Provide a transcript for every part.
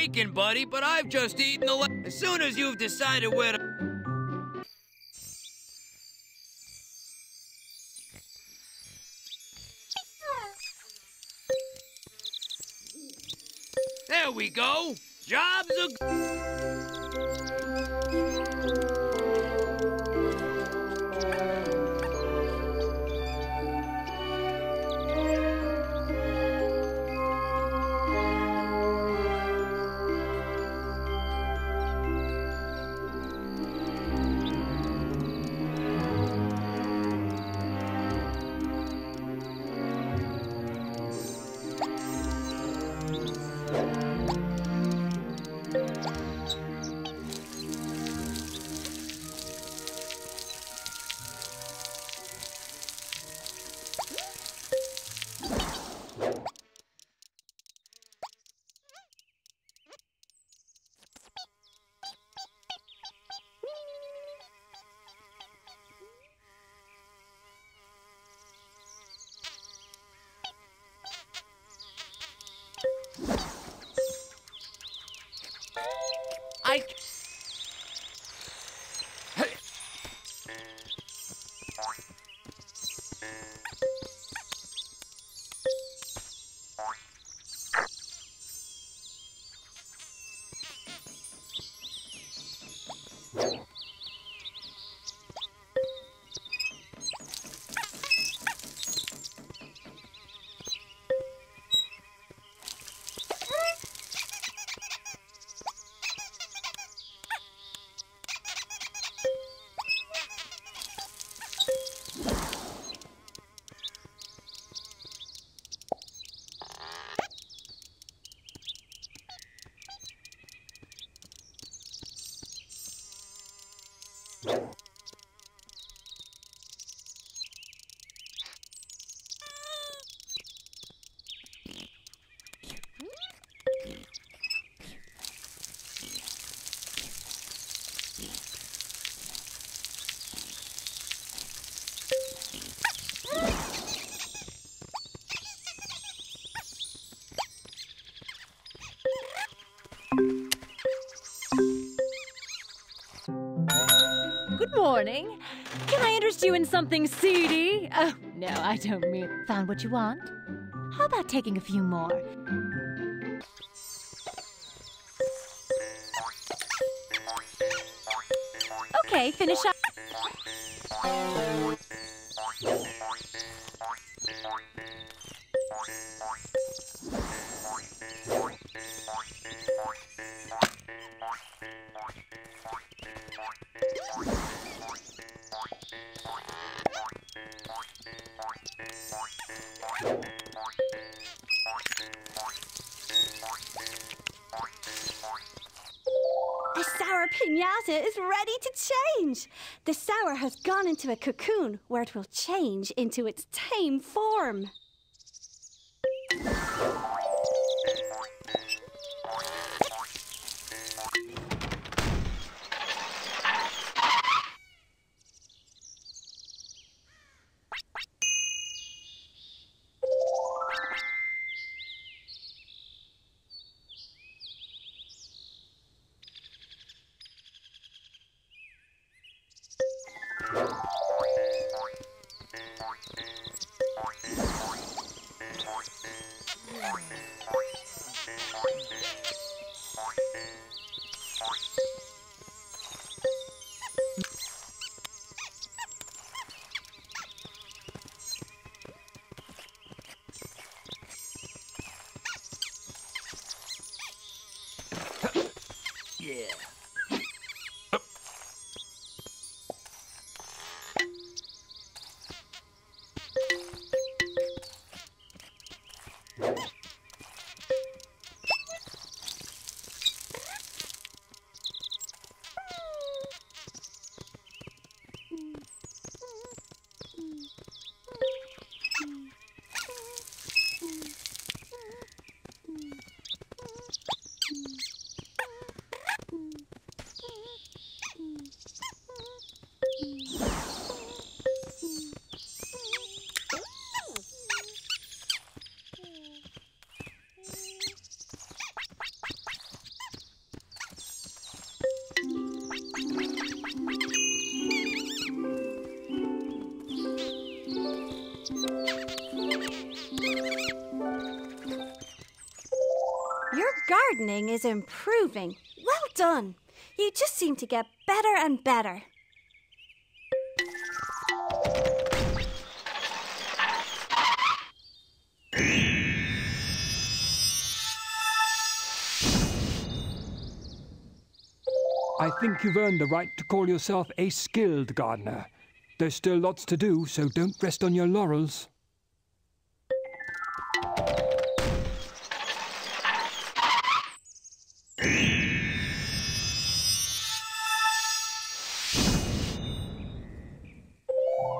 bacon, buddy, but I've just eaten the. Le- as soon as you've decided where to. There we go. Jobs are. Morning. Can I interest you in something seedy? Oh, no, I don't mean. Found what you want? How about taking a few more? Okay, finish up. The sour pinata is ready to change. The sour has gone into a cocoon where it will change into its tame form. Your gardening is improving. Well done. You just seem to get better and better. I think you've earned the right to call yourself a skilled gardener. There's still lots to do, so don't rest on your laurels.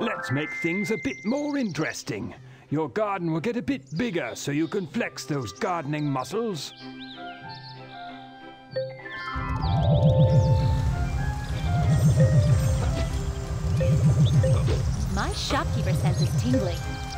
Let's make things a bit more interesting. Your garden will get a bit bigger so you can flex those gardening muscles. My shopkeeper sense is tingling.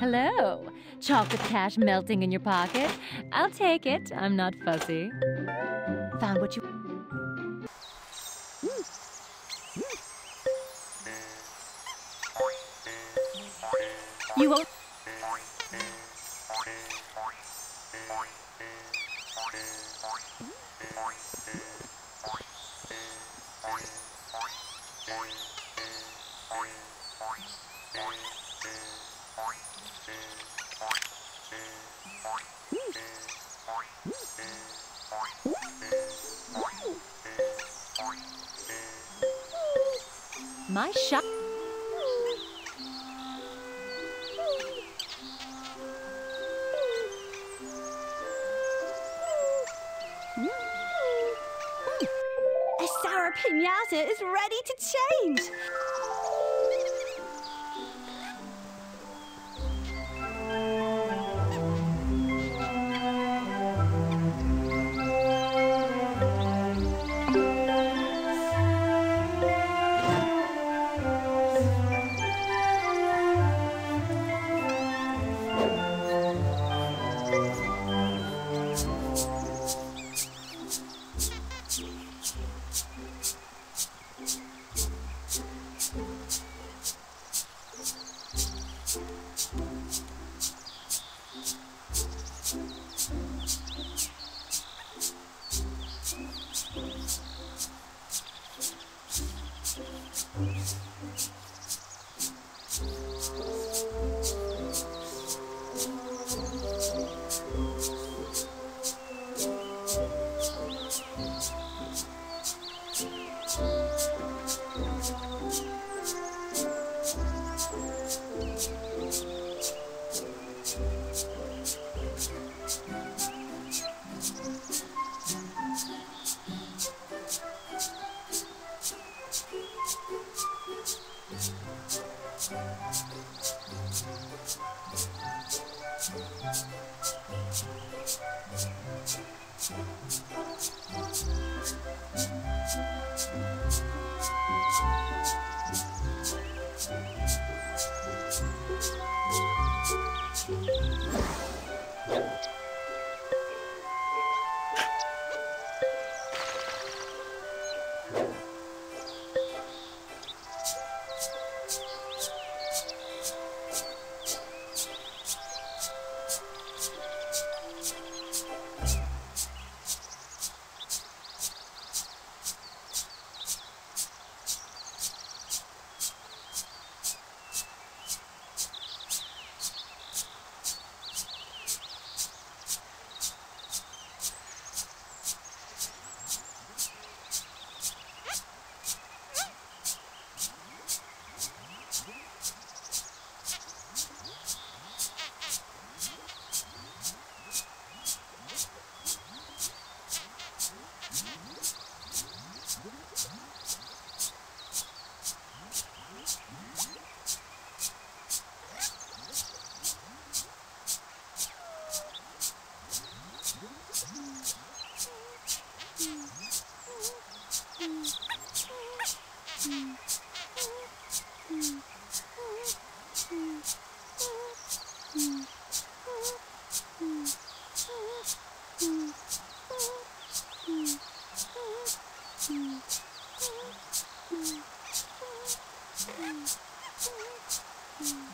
Hello. Chocolate cash melting in your pocket? I'll take it. I'm not fussy. Found what you. My shop. Pinata is ready to change. Mm.